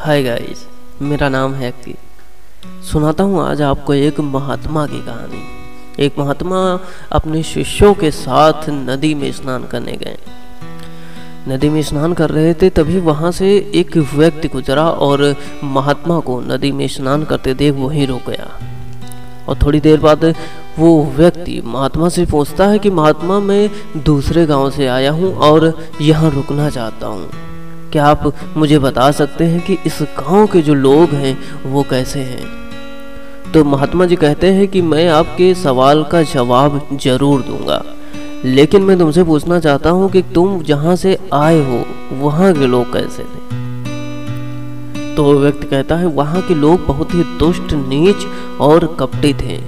Hi guys मेरा नाम है की सुनाता हूँ आज आपको एक महात्मा की कहानी। एक महात्मा अपने शिष्यों के साथ नदी में स्नान करने गए। नदी में स्नान कर रहे थे, तभी वहाँ से एक व्यक्ति गुजरा और महात्मा को नदी में स्नान करते देख वहीं रुक गया। और थोड़ी देर बाद वो व्यक्ति महात्मा से पूछता है कि, महात्मा, मैं दूसरे गाँव से आया हूँ और यहाँ रुकना चाहता हूँ। क्या आप मुझे बता सकते हैं कि इस गाँव के जो लोग हैं, वो कैसे हैं? तो महात्मा जी कहते हैं कि मैं आपके सवाल का जवाब ज़रूर दूँगा। लेकिन मैं तुमसे पूछना चाहता हूँ कि तुम जहाँ से आए हो, वहाँ के लोग कैसे थे? तो व्यक्ति कहता है, वहाँ के लोग बहुत ही दुष्ट, नीच और कपटी थे।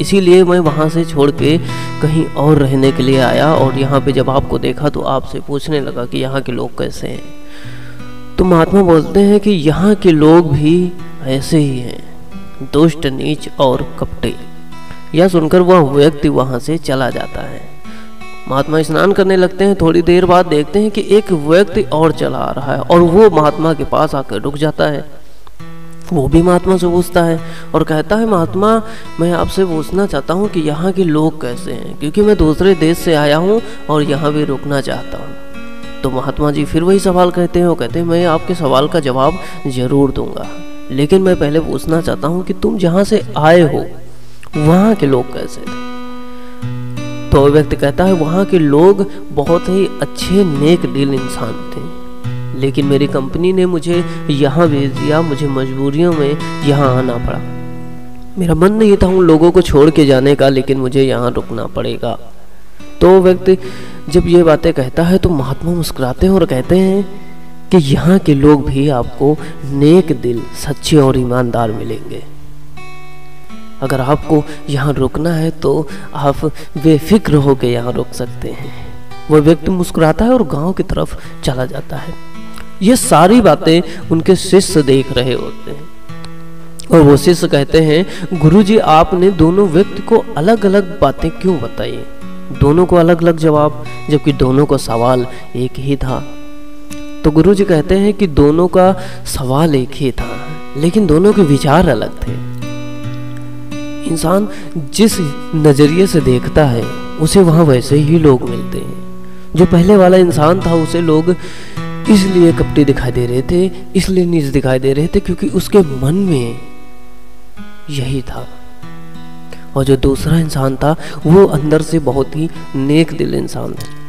इसीलिए मैं वहाँ से छोड़ के कहीं और रहने के लिए आया और यहाँ पे जब आपको देखा तो आपसे पूछने लगा कि यहाँ के लोग कैसे हैं। तो महात्मा बोलते हैं कि यहाँ के लोग भी ऐसे ही हैं, दुष्ट, नीच और कपटे। यह सुनकर वह व्यक्ति वहाँ से चला जाता है। महात्मा स्नान करने लगते हैं, थोड़ी देर बाद देखते हैं कि एक व्यक्ति और चला आ रहा है और वो महात्मा के पास आकर रुक जाता है। वो भी महात्मा से पूछता है और कहता है, महात्मा, मैं आपसे पूछना चाहता हूँ कि यहाँ के लोग कैसे हैं? क्योंकि मैं दूसरे देश से आया हूँ और यहाँ भी रुकना चाहता हूँ। तो महात्मा जी फिर वही सवाल कहते हैं, वो कहते हैं, मैं आपके सवाल का जवाब ज़रूर दूँगा। लेकिन मैं पहले पूछना चाहता हूँ कि तुम जहाँ से आए हो, वहाँ के लोग कैसे थे? तो व्यक्ति कहता है, वहाँ के लोग बहुत ही अच्छे नेक दिल इंसान थे। लेकिन मेरी कंपनी ने मुझे यहाँ भेज दिया, मुझे मजबूरियों में यहाँ आना पड़ा। मेरा मन नहीं था उन लोगों को छोड़ के जाने का, लेकिन मुझे यहाँ रुकना पड़ेगा। तो व्यक्ति जब ये बातें कहता है तो महात्मा मुस्कुराते हैं और कहते हैं कि यहाँ के लोग भी आपको नेक दिल, सच्चे और ईमानदार मिलेंगे। अगर आपको यहाँ रुकना है तो आप बेफिक्र होकर यहाँ रुक सकते हैं। वह व्यक्ति मुस्कुराता है और गाँव की तरफ़ चला जाता है। ये सारी बातें उनके शिष्य देख रहे होते हैं। और वो शिष्य कहते हैं, गुरुजी, आपने दोनों व्यक्ति को अलग अलग बातें क्यों बताई? दोनों को अलग अलग जवाब, जबकि दोनों का सवाल एक ही था। तो गुरु जी कहते हैं कि दोनों का सवाल एक ही था, लेकिन दोनों के विचार अलग थे। इंसान जिस नज़रिए से देखता है, उसे वहाँ वैसे ही लोग मिलते हैं। जो पहले वाला इंसान था, उसे लोग इसलिए कपड़े दिखाई दे रहे थे, इसलिए नीच दिखाई दे रहे थे, क्योंकि उसके मन में यही था। और जो दूसरा इंसान था वो अंदर से बहुत ही नेक दिल इंसान था।